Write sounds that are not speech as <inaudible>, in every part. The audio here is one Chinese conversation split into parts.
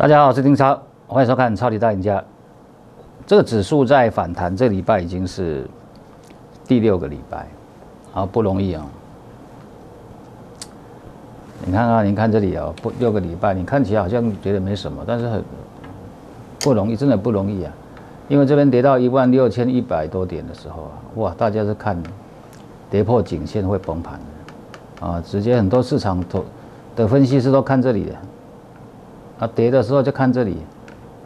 大家好，我是丁超，欢迎收看《超级大赢家》。这个指数在反弹，这礼拜已经是第六个礼拜，啊，不容易啊。你看啊，你看这里啊，不六个礼拜，你看起来好像觉得没什么，但是很不容易，真的不容易啊。因为这边跌到一万六千一百多点的时候啊，哇，大家是看跌破颈线会崩盘的啊，直接很多市场都的分析师都看这里的。啊跌的时候就看这里，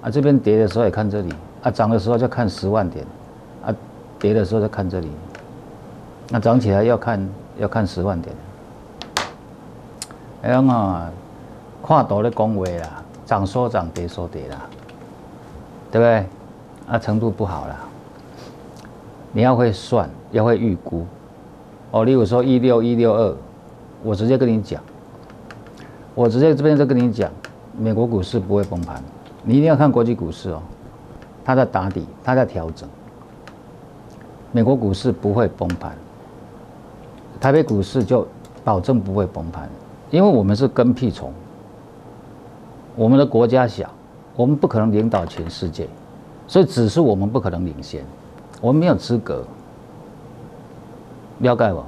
啊，这边跌的时候也看这里，啊，涨的时候就看十万点，啊，跌的时候就看这里，那涨起来要看要看十万点。哎呀啊，看图的恭维啦，涨说涨，跌说跌啦，对不对？啊，程度不好啦，你要会算，要会预估。哦，例如说一六一六二，我直接跟你讲，我直接这边就跟你讲。美国股市不会崩盘，你一定要看国际股市哦，它在打底，它在调整。美国股市不会崩盘，台北股市就保证不会崩盘，因为我们是跟屁虫，我们的国家小，我们不可能领导全世界，所以指数我们不可能领先，我们没有资格。了解不？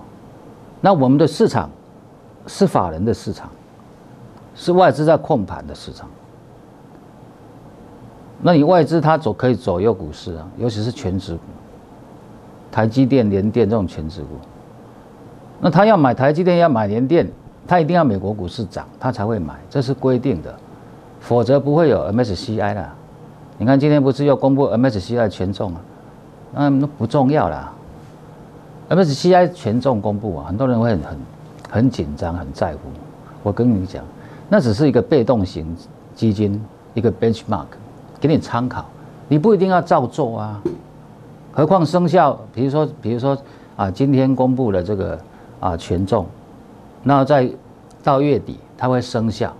那我们的市场是法人的市场。是外资在控盘的市场，那你外资它左可以左右股市啊，尤其是全指股，台积电、联电这种全指股，那他要买台积电，要买联电，他一定要美国股市涨，他才会买，这是规定的，否则不会有 MSCI 的。你看今天不是又公布 MSCI 权重啊？那那不重要啦，MSCI 权重公布啊，很多人会很很很紧张，很在乎。我跟你讲。那只是一个被动型基金，一个 benchmark，给你参考，你不一定要照做啊。何况生效，比如说，比如说啊，今天公布的这个啊权重，那在到月底它会生效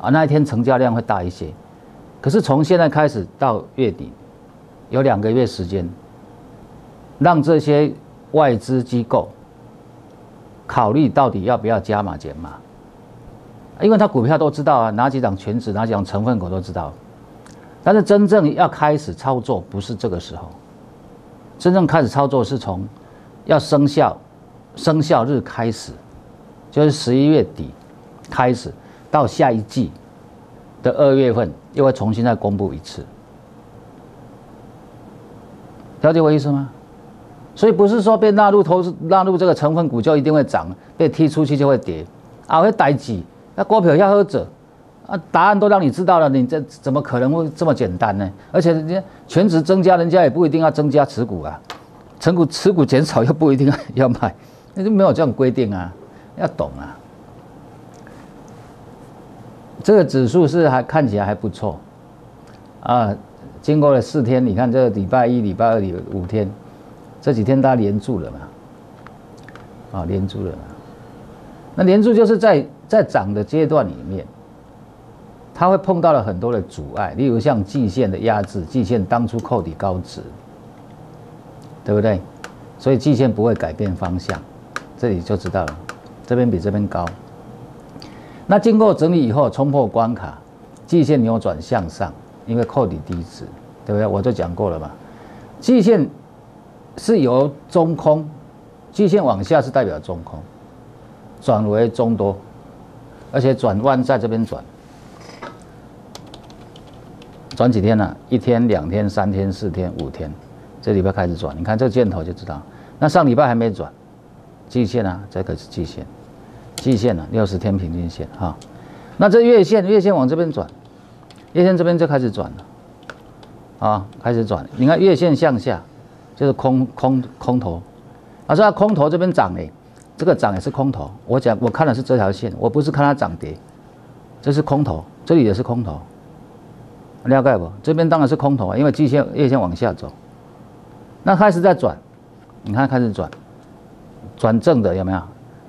啊，那一天成交量会大一些。可是从现在开始到月底，有两个月时间，让这些外资机构考虑到底要不要加码减码。因为他股票都知道啊，哪几档全指，哪几档成分股都知道，但是真正要开始操作不是这个时候，真正开始操作是从要生效生效日开始，就是十一月底开始，到下一季的二月份又会重新再公布一次，了解我意思吗？所以不是说被纳入投资纳入这个成分股就一定会涨，被踢出去就会跌，啊会呆挤。那股票要喝者啊，答案都让你知道了，你这怎么可能会这么简单呢？而且人家全值增加，人家也不一定要增加持股啊，持股持股减少又不一定要买，<laughs> 那就没有这种规定啊，要懂啊。这个指数是还看起来还不错啊，经过了四天，你看这礼拜一、礼拜二、礼五天，这几天它连住了嘛，啊，连住了嘛，那连住就是在。在涨的阶段里面，它会碰到了很多的阻碍，例如像季线的压制，季线当初扣底高值，对不对？所以季线不会改变方向，这里就知道了，这边比这边高。那经过整理以后，冲破关卡，季线扭转向上，因为扣底低值，对不对？我就讲过了嘛，季线是由中空，季线往下是代表中空，转为中多。而且转弯在这边转，转几天了？一天、两天、三天、四天、五天，这礼拜开始转。你看这箭头就知道。那上礼拜还没转，季线啊，这可是季线，季线啊，六十天平均线哈。那这月线，月线往这边转，月线这边就开始转了，啊，开始转。你看月线向下，就是空空空头，啊，这空头这边涨嘞。这个涨也是空头，我讲我看的是这条线，我不是看它涨跌，这是空头，这里也是空头，了解不？这边当然是空头啊，因为季线、月线往下走，那开始在转，你看开始转，转正的有没有？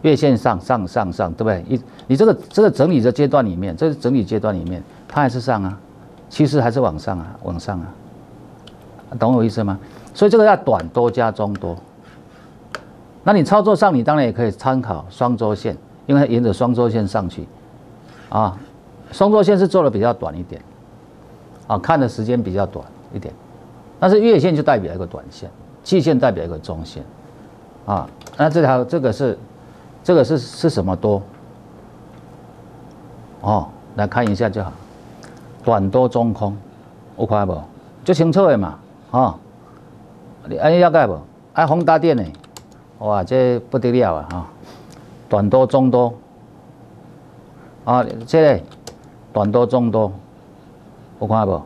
月线上上上上，对不对？你你这个这个整理的阶段里面，这是整理阶段里面，它还是上啊，趋势还是往上啊，往上啊，懂我意思吗？所以这个要短多加中多。那你操作上，你当然也可以参考双周线，因为它沿着双周线上去，啊，双周线是做的比较短一点，啊，看的时间比较短一点，但是月线就代表一个短线，季线代表一个中线，啊，那这条这个是这个是是什么多？哦，来看一下就好，短多中空，有看不？就清楚的嘛，啊，你安尼了解不？爱宏达电呢？哇，这不得了啊！哈，短多中多，啊，这个短多中多。有看无？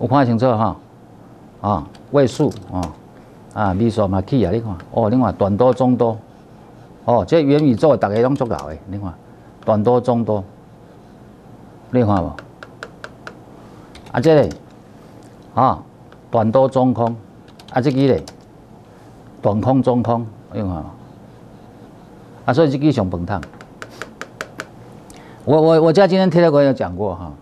有看清楚哈？啊，位数啊，啊，米数嘛起啊！你看，哦，你看短多中多，哦，这元宇宙大家拢做到的，你看短多中多，你看无？啊，这个啊，短多中空，啊，这个嘞，短空中空，你看无？啊，所以这个上崩烫。我我我家今天贴的我有讲过哈。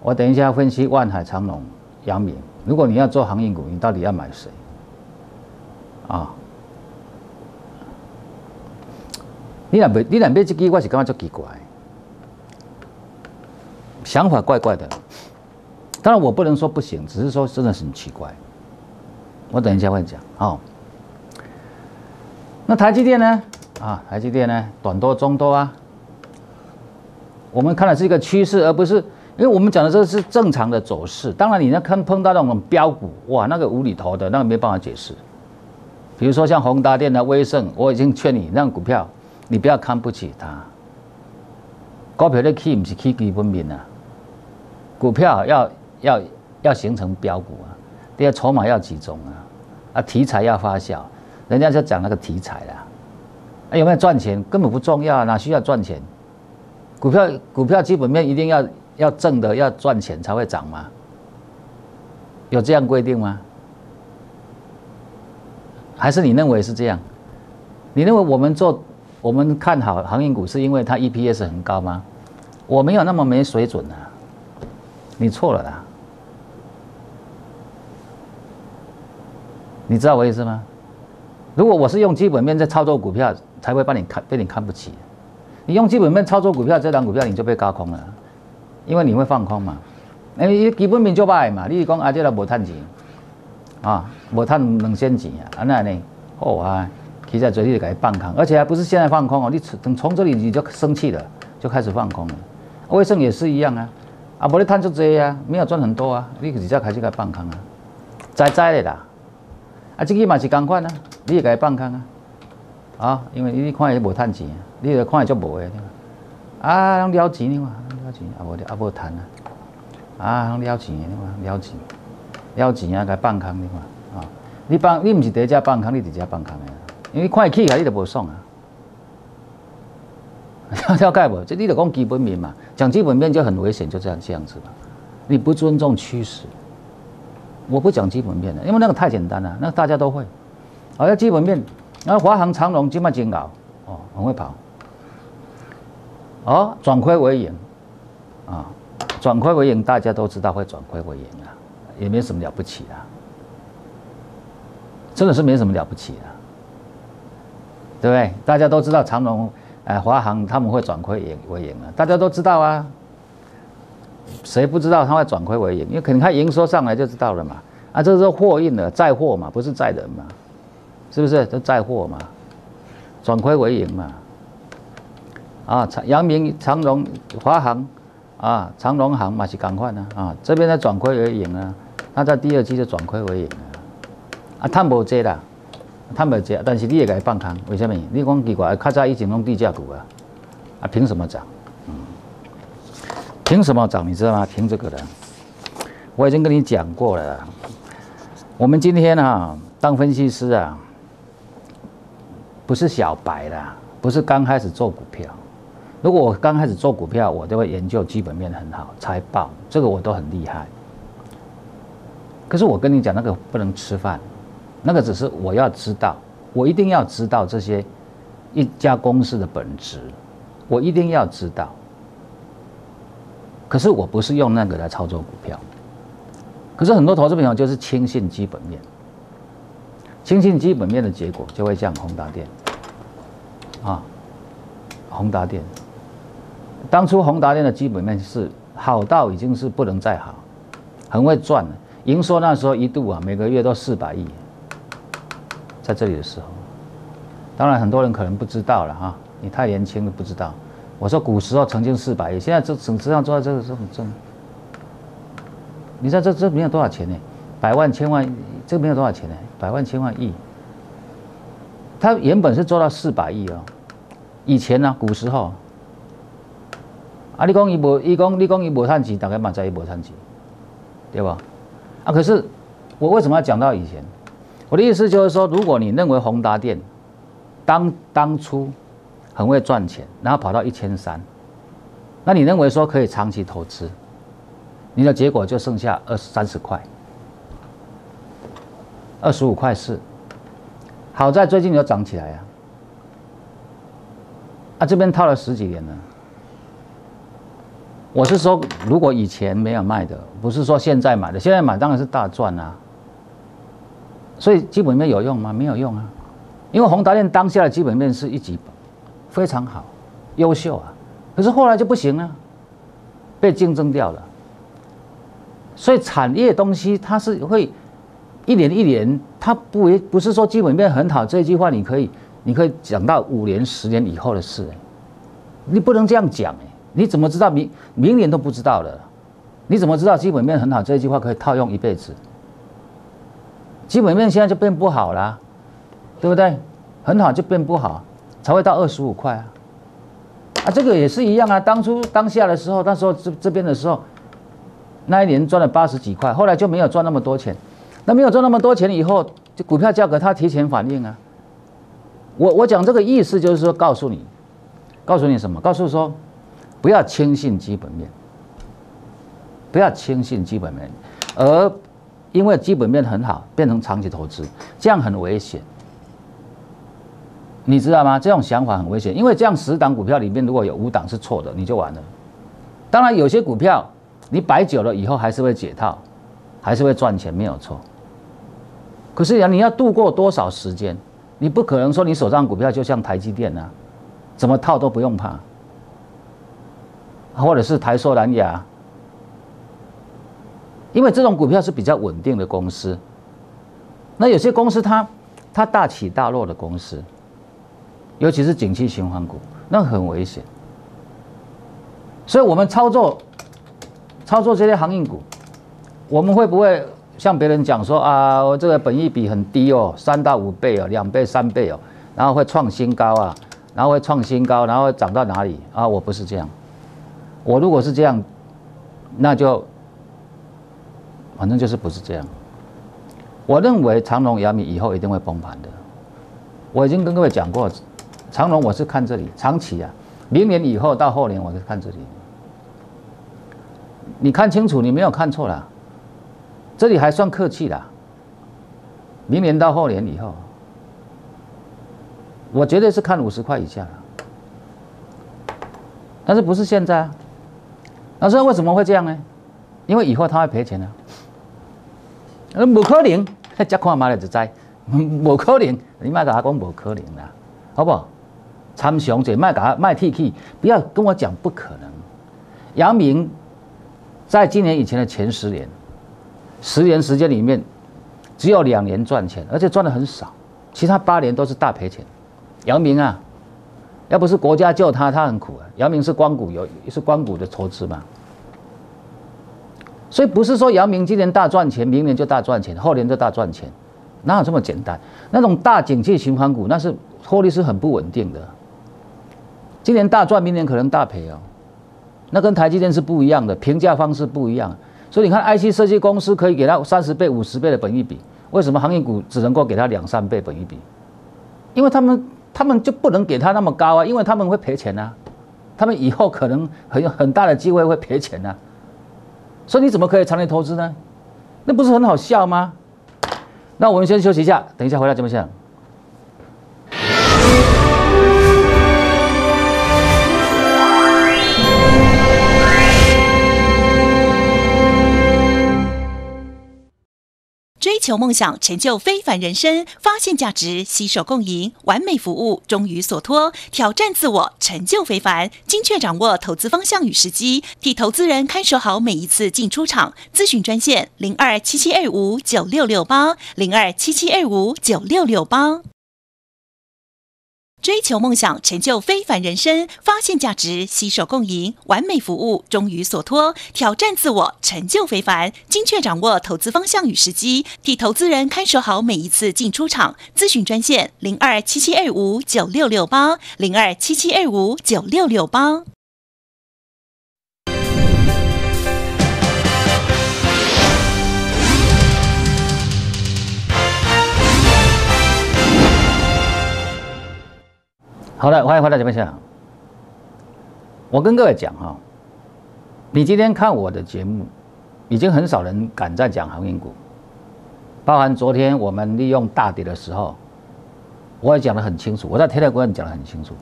我等一下分析万海、长隆、阳明。如果你要做航运股，你到底要买谁？啊？你若买，你若买这支，我是感觉足奇怪，想法怪怪的。当然我不能说不行，只是说真的很奇怪。我等一下会讲。好，那台积电呢？啊，台积电呢？短多、中多啊？我们看的是一个趋势，而不是。因为我们讲的这是正常的走势，当然你要看碰到那种标股，哇，那个无厘头的，那个没办法解释。比如说像宏达电的威盛，我已经劝你，那股票你不要看不起它。股票的 key 不是 k 基本面啊，股票要要要形成标股啊，第二筹码要集中啊，啊题材要发酵，人家就讲那个题材啦，啊有没有赚钱根本不重要，哪需要赚钱？股票股票基本面一定要。要挣的要赚钱才会涨吗？有这样规定吗？还是你认为是这样？你认为我们做我们看好航运股是因为它 EPS 很高吗？我没有那么没水准啊！你错了啦！你知道我意思吗？如果我是用基本面在操作股票，才会把你看被你看不起。你用基本面操作股票，这档股票你就被高空了。因为你会放空嘛，因为基本面就歹嘛，你是讲啊，这个无赚钱，啊，无赚两千钱啊，安那呢？好啊，其实嘴里就给放空，而且还不是现在放空哦，你从从这里你就生气了，就开始放空了。卫生也是一样啊，啊，无你赚就这啊，没有赚很多啊，你直接开始给放空啊，栽栽的啦，啊，这个嘛是共款啊，你也给放空啊，啊，因为你看伊无赚钱，你就看伊足无的，啊，拢了钱你嘛。了钱啊，无啊无谈啊，啊，了钱你看，了钱，了钱啊，该放空你看啊，你放你毋是第一只放空，你第二只放空的，因为看伊起来你都无爽啊，了 <laughs> 了解无？这你就讲基本面嘛，讲基本面就很危险，就这样这样子嘛，你不尊重趋势，我不讲基本面的，因为那个太简单了，那大家都会，好像基本面，那华航、长龙、金马、金鳌，哦，很会跑，哦，转亏为盈。啊，转亏为盈，大家都知道会转亏为盈啊，也没什么了不起啊，真的是没什么了不起的，对不对？大家都知道长隆、哎华航他们会转亏为为盈啊，大家都知道啊，谁不知道他会转亏为盈？因为肯定他营收上来就知道了嘛，啊，这是货运的载货嘛，不是载人嘛，是不是？这载货嘛，转亏为盈嘛，啊，长阳明、长荣、华航。啊，长荣行嘛是赶快呢啊，这边在转亏为盈啊，那在第二季就转亏为盈啊，啊，探无济啦，探无济，但是你也该放空，为什么？你讲奇怪，较早以前拢低价股啊，啊，凭什么涨？凭什么涨？你知道吗？凭这个的，我已经跟你讲过了，我们今天啊，当分析师啊，不是小白啦，不是刚开始做股票。如果我刚开始做股票，我都会研究基本面很好，财报这个我都很厉害。可是我跟你讲，那个不能吃饭，那个只是我要知道，我一定要知道这些一家公司的本质，我一定要知道。可是我不是用那个来操作股票。可是很多投资朋友就是轻信基本面，轻信基本面的结果就会像宏达电啊，宏达电。当初宏达电的基本面是好到已经是不能再好，很会赚的，营收那时候一度啊，每个月都四百亿，在这里的时候，当然很多人可能不知道了哈，你太年轻了不知道。我说古时候曾经四百亿，现在这整实际上做到这个是很正。你知道这这没有多少钱呢？百万千万，这没有多少钱呢？百万千万亿，他原本是做到四百亿哦。以前呢，古时候，啊，你讲伊无，伊讲你讲伊无趁钱，大家嘛在伊无趁钱，对吧？啊，可是我为什么要讲到以前？我的意思就是说，如果你认为宏达电当当初很会赚钱，然后跑到一千三，那你认为说可以长期投资，你的结果就剩下二三十块，二十五块四。好在最近有涨起来啊。啊，这边套了十几年了。我是说，如果以前没有卖的，不是说现在买的，现在买当然是大赚啊。所以基本面有用吗？没有用啊，因为宏达电当下的基本面是一级非常好、优秀啊，可是后来就不行了，被竞争掉了。所以产业东西它是会一年一年，它不不是说基本面很好这句话你可以。你可以讲到五年、十年以后的事，你不能这样讲哎！你怎么知道明明年都不知道了？你怎么知道基本面很好这句话可以套用一辈子？基本面现在就变不好了，对不对？很好就变不好，才会到二十五块啊！啊，这个也是一样啊。当初当下的时候，那时候这这边的时候，那一年赚了八十几块，后来就没有赚那么多钱。那没有赚那么多钱以后，就股票价格它提前反应啊。我我讲这个意思就是说，告诉你，告诉你什么？告诉说，不要轻信基本面，不要轻信基本面，而因为基本面很好，变成长期投资，这样很危险。你知道吗？这种想法很危险，因为这样十档股票里面如果有五档是错的，你就完了。当然，有些股票你摆久了以后还是会解套，还是会赚钱，没有错。可是呀，你要度过多少时间？你不可能说你手上股票就像台积电啊，怎么套都不用怕，或者是台塑、蓝牙，因为这种股票是比较稳定的公司。那有些公司它它大起大落的公司，尤其是景气循环股，那很危险。所以我们操作操作这些航运股，我们会不会？像别人讲说啊，我这个本益比很低哦，三到五倍哦，两倍、三倍哦，然后会创新高啊，然后会创新高，然后涨到哪里啊？我不是这样，我如果是这样，那就反正就是不是这样。我认为长隆、雅米以后一定会崩盘的。我已经跟各位讲过，长隆我是看这里长期啊，明年以后到后年我是看这里。你看清楚，你没有看错了。这里还算客气啦。明年到后年以后，我绝对是看五十块以下了。但是不是现在啊？老师为什么会这样呢？因为以后他会赔钱啊。呃，不可能，再看嘛，你就知，不可能。你卖给他讲不可能啦，好不好？参详者卖给他卖 T K，不要跟我讲不可能。杨明在今年以前的前十年。十年时间里面，只有两年赚钱，而且赚的很少，其他八年都是大赔钱。姚明啊，要不是国家救他，他很苦啊。姚明是光谷有是光谷的投资嘛，所以不是说姚明今年大赚钱，明年就大赚钱，后年就大赚钱，哪有这么简单？那种大景气循环股，那是获利是很不稳定的。今年大赚，明年可能大赔哦，那跟台积电是不一样的，评价方式不一样。所以你看，IC 设计公司可以给他三十倍、五十倍的本益比，为什么行业股只能够给他两三倍本益比？因为他们他们就不能给他那么高啊，因为他们会赔钱啊，他们以后可能很有很大的机会会赔钱啊。所以你怎么可以长期投资呢？那不是很好笑吗？那我们先休息一下，等一下回来节目现场。求梦想，成就非凡人生，发现价值，携手共赢，完美服务，忠于所托，挑战自我，成就非凡，精确掌握投资方向与时机，替投资人看守好每一次进出场。咨询专线零二七七二五九六六八零二七七二五九六六八。追求梦想，成就非凡人生，发现价值，携手共赢，完美服务，忠于所托，挑战自我，成就非凡，精确掌握投资方向与时机，替投资人看守好每一次进出场。咨询专线零二七七二五九六六八零二七七二五九六六八。好的，欢迎回到节目现场。我跟各位讲哈，你今天看我的节目，已经很少人敢再讲航运股，包含昨天我们利用大跌的时候，我也讲得很清楚，我在天台观讲得很清楚，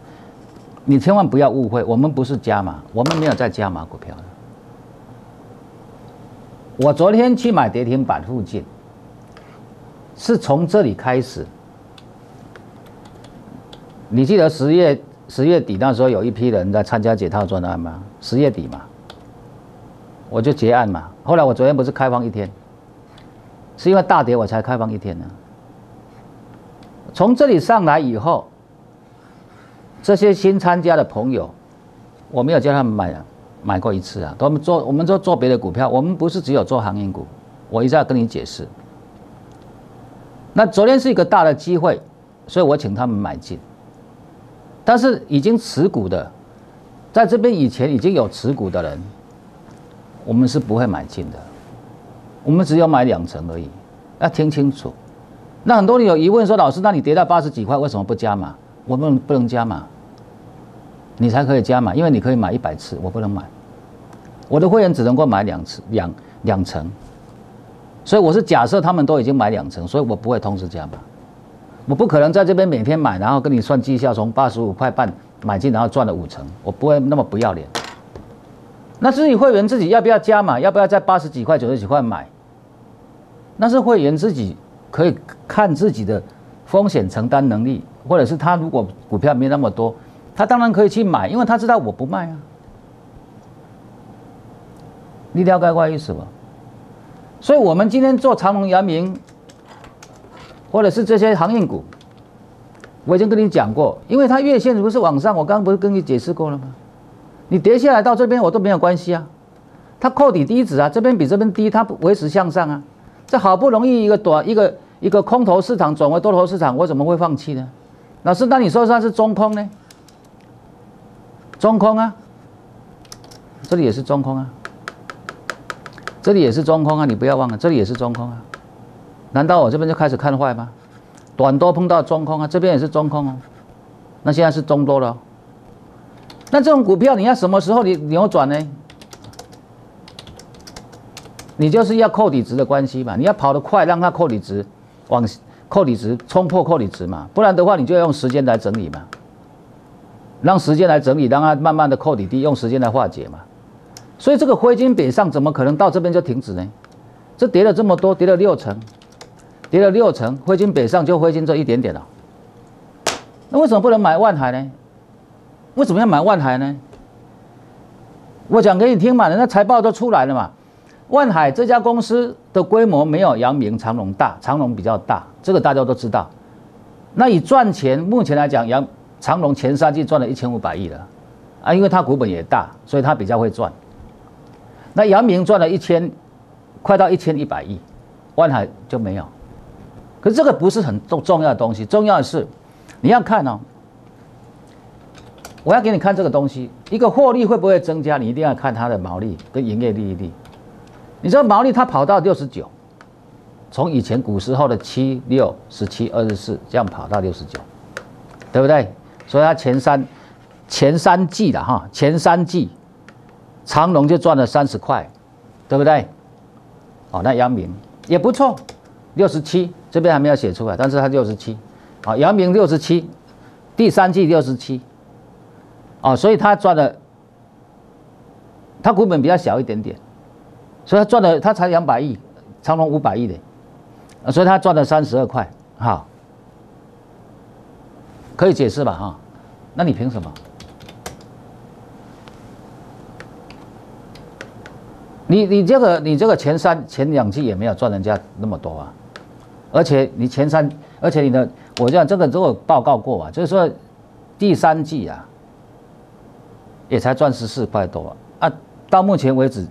你千万不要误会，我们不是加码，我们没有在加码股票的。我昨天去买跌停板附近，是从这里开始。你记得十月十月底那时候有一批人在参加解套专案吗？十月底嘛，我就结案嘛。后来我昨天不是开放一天，是因为大跌我才开放一天呢。从这里上来以后，这些新参加的朋友，我没有叫他们买买过一次啊。我们做我们做做别的股票，我们不是只有做航运股。我一直要跟你解释。那昨天是一个大的机会，所以我请他们买进。但是已经持股的，在这边以前已经有持股的人，我们是不会买进的，我们只有买两成而已，要听清楚。那很多人有疑问说，老师，那你跌到八十几块，为什么不加码？我们不能加码，你才可以加码，因为你可以买一百次，我不能买，我的会员只能够买两次两两成，所以我是假设他们都已经买两成，所以我不会同时加码。我不可能在这边每天买，然后跟你算绩效，从八十五块半买进，然后赚了五成，我不会那么不要脸。那是你会员自己要不要加码，要不要在八十几块、九十几块买？那是会员自己可以看自己的风险承担能力，或者是他如果股票没那么多，他当然可以去买，因为他知道我不卖啊。你了解我意思吧？所以我们今天做长隆、阳明。或者是这些航运股，我已经跟你讲过，因为它月线不是往上，我刚刚不是跟你解释过了吗？你跌下来到这边我都没有关系啊，它扣底低值啊，这边比这边低，它维持向上啊，这好不容易一个短一个一个空头市场转为多头市场，我怎么会放弃呢？老师，那你说它是中空呢？中空啊，这里也是中空啊，这里也是中空啊，你不要忘了，这里也是中空啊。难道我这边就开始看坏吗？短多碰到中空啊，这边也是中空哦。那现在是中多了。那这种股票你要什么时候你扭转呢？你就是要扣底值的关系嘛，你要跑得快，让它扣底值往扣底值冲破扣底值嘛，不然的话你就要用时间来整理嘛，让时间来整理，让它慢慢的扣底低，用时间来化解嘛。所以这个灰金北上怎么可能到这边就停止呢？这跌了这么多，跌了六成。跌了六成，灰金北上就灰金这一点点了。那为什么不能买万海呢？为什么要买万海呢？我讲给你听嘛，人家财报都出来了嘛。万海这家公司的规模没有阳明长隆大，长隆比较大，这个大家都知道。那以赚钱，目前来讲，阳长隆前三季赚了一千五百亿了啊，因为它股本也大，所以它比较会赚。那阳明赚了一千，快到一千一百亿，万海就没有。可是这个不是很重重要的东西，重要的是你要看哦。我要给你看这个东西，一个获利会不会增加，你一定要看它的毛利跟营业利率。你知道毛利它跑到六十九，从以前古时候的七六十七二十四这样跑到六十九，对不对？所以它前三前三季的哈，前三季长隆就赚了三十块，对不对？哦，那阳明也不错。六十七，这边还没有写出来，但是它六十七，啊，阳明六十七，第三季六十七，啊，所以他赚了，他股本比较小一点点，所以他赚了，他才两百亿，长隆五百亿的，所以他赚了三十二块，好，可以解释吧？哈，那你凭什么？你你这个你这个前三前两季也没有赚人家那么多啊，而且你前三，而且你的我讲这个都有报告过啊，就是说第三季啊，也才赚十四块多啊，到目前为止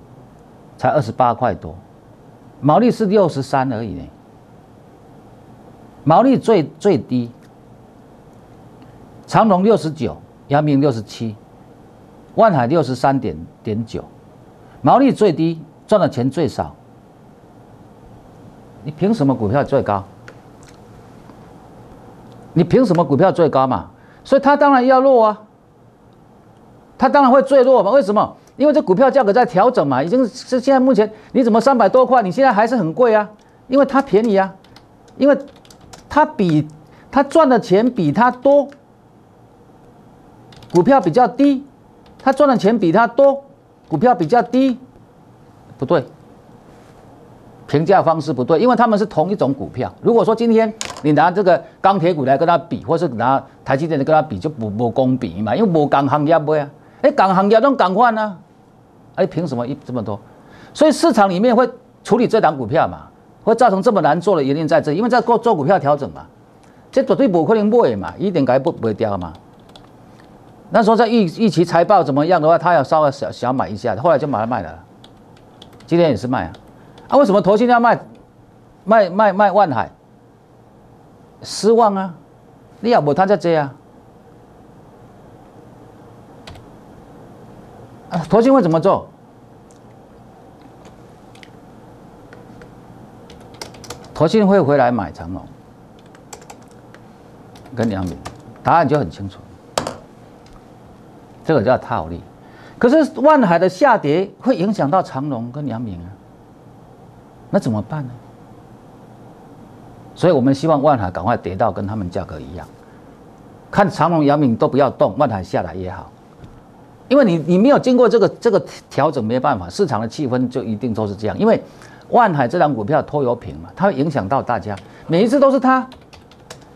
才二十八块多，毛利是六十三而已呢，毛利最最低，长隆六十九，阳明六十七，万海六十三点点九。毛利最低，赚的钱最少，你凭什么股票最高？你凭什么股票最高嘛？所以它当然要弱啊，它当然会最弱嘛？为什么？因为这股票价格在调整嘛，已经是现在目前你怎么三百多块，你现在还是很贵啊？因为它便宜啊，因为它比它赚的钱比它多，股票比较低，它赚的钱比它多。股票比较低，不对，评价方式不对，因为他们是同一种股票。如果说今天你拿这个钢铁股来跟他比，或是拿台积电的跟他比，就不不公平嘛，因为无港行业不啊，哎，港行业都港换呢，哎，凭什么一这么多？所以市场里面会处理这档股票嘛，会造成这么难做的原因在这，因为在做做股票调整嘛，这绝对不可能买嘛，一点改不不会掉嘛。那时候在预预期财报怎么样的话，他要稍微小小买一下，后来就把它卖了。今天也是卖啊，啊，为什么投信要卖卖卖卖万海？失望啊！你要不他在这啊？啊，投信会怎么做？投信会回来买长隆跟梁明，答案就很清楚。这个叫套利，可是万海的下跌会影响到长隆跟阳明啊，那怎么办呢？所以我们希望万海赶快跌到跟他们价格一样，看长隆、阳明都不要动，万海下来也好，因为你你没有经过这个这个调整，没办法，市场的气氛就一定都是这样。因为万海这张股票拖油瓶嘛，它会影响到大家，每一次都是它，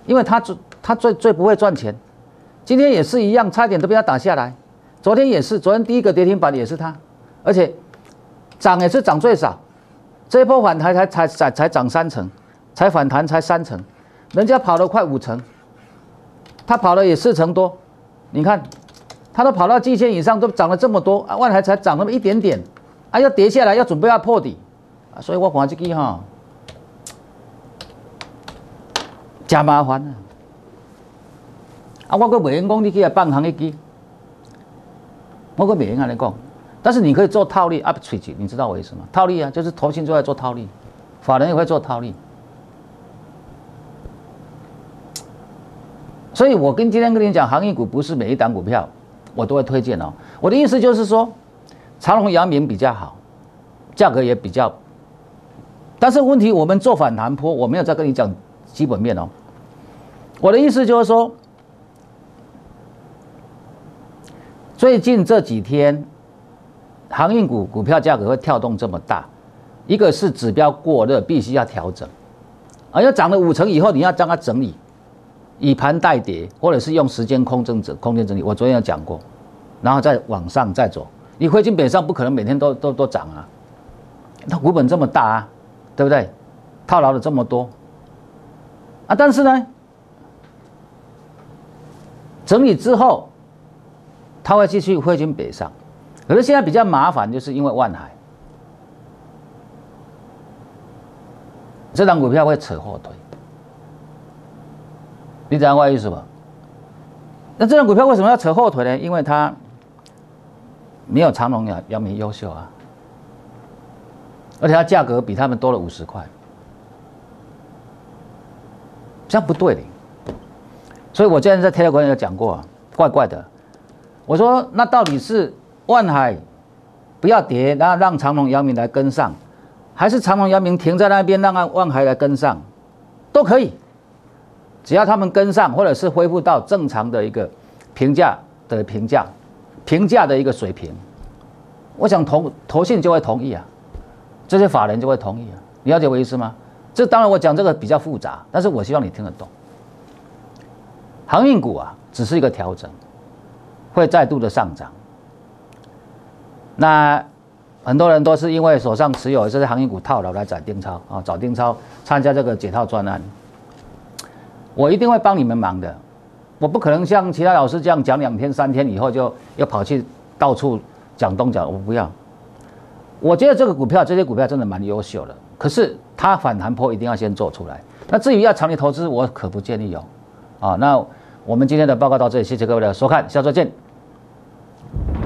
因为它最它最最不会赚钱。今天也是一样，差点都被它打下来。昨天也是，昨天第一个跌停板也是它，而且涨也是涨最少。这一波反弹才才才才涨三成，才反弹才三成，人家跑了快五成，他跑了也四成多。你看，他都跑到季线以上，都涨了这么多，啊，万海才涨那么一点点，啊，要跌下来，要准备要破底，所以我讲这个哈，加麻烦了。啊，我个袂用讲你去来放行一支，我个袂用安尼讲，但是你可以做套利 up trade，你知道我意思吗？套利啊，就是投信就在做套利，法人也会做套利。所以我跟今天跟你讲，行业股不是每一档股票我都会推荐哦。我的意思就是说，长隆、阳明比较好，价格也比较，但是问题我们做反弹坡，我没有再跟你讲基本面哦。我的意思就是说。最近这几天，航运股股票价格会跳动这么大，一个是指标过热，必须要调整，而要涨了五成以后，你要将它整理，以盘代跌，或者是用时间空间整空间整理。我昨天有讲过，然后再往上再走。你汇金北上不可能每天都都都涨啊，它股本这么大啊，对不对？套牢了这么多啊，但是呢，整理之后。它会继续汇金北上，可是现在比较麻烦，就是因为万海这张股票会扯后腿，你知道我意思吧？那这张股票为什么要扯后腿呢？因为它没有长隆、要要明优秀啊，而且它价格比他们多了五十块，这样不对的。所以我之前在天台有讲过，怪怪的。我说，那到底是万海不要跌，然后让长隆、姚明来跟上，还是长隆、姚明停在那边，让万海来跟上，都可以，只要他们跟上，或者是恢复到正常的一个评价的评价、评价的一个水平，我想投投信就会同意啊，这些法人就会同意啊，你了解我意思吗？这当然我讲这个比较复杂，但是我希望你听得懂。航运股啊，只是一个调整，会再度的上涨。那很多人都是因为手上持有这些行业股套牢来找丁超啊，找丁超参加这个解套专案。我一定会帮你们忙的，我不可能像其他老师这样讲两天三天以后就要跑去到处讲东讲，我不要。我觉得这个股票这些股票真的蛮优秀的，可是它反弹波一定要先做出来。那至于要长期投资，我可不建议哦。啊，那我们今天的报告到这里，谢谢各位的收看，下周见。